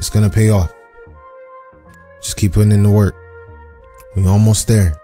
It's gonna pay off. Just keep putting in the work. We're almost there.